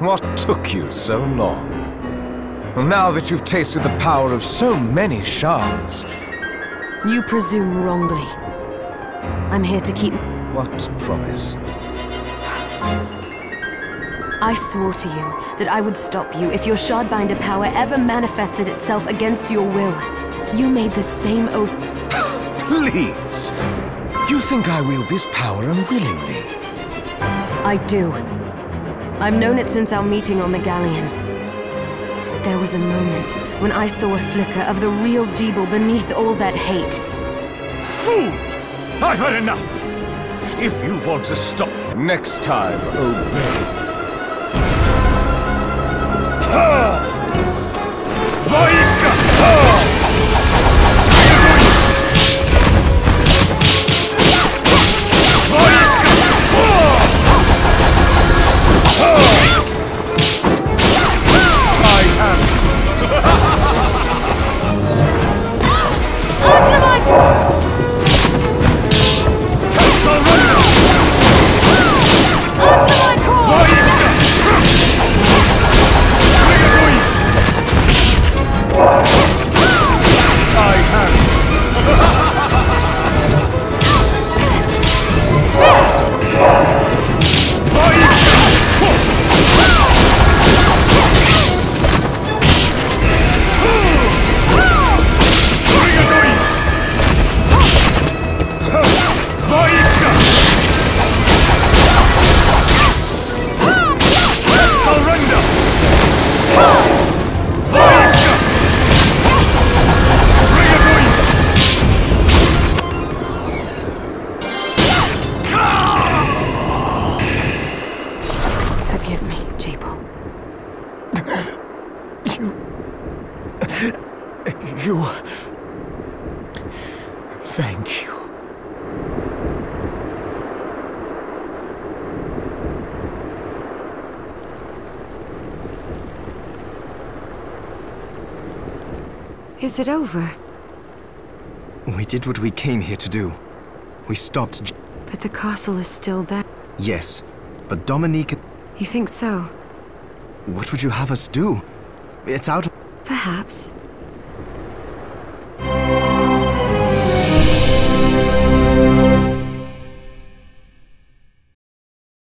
What took you so long? Now that you've tasted the power of so many shards, You presume wrongly. I'm here to keep. what promise? I swore to you that I would stop you if your Shardbinder power ever manifested itself against your will. You made the same oath. Please! You think I wield this power unwillingly? I do. I've known it since our meeting on the galleon. But there was a moment when I saw a flicker of the real Gebel beneath all that hate. Fool! I've had enough! If you want to stop... Next time, obey. Waiska! Thank you. Is it over? We did what we came here to do. We stopped. J- But the castle is still there. yes, but Dominique. You think so? What would you have us do? It's out. of- Perhaps.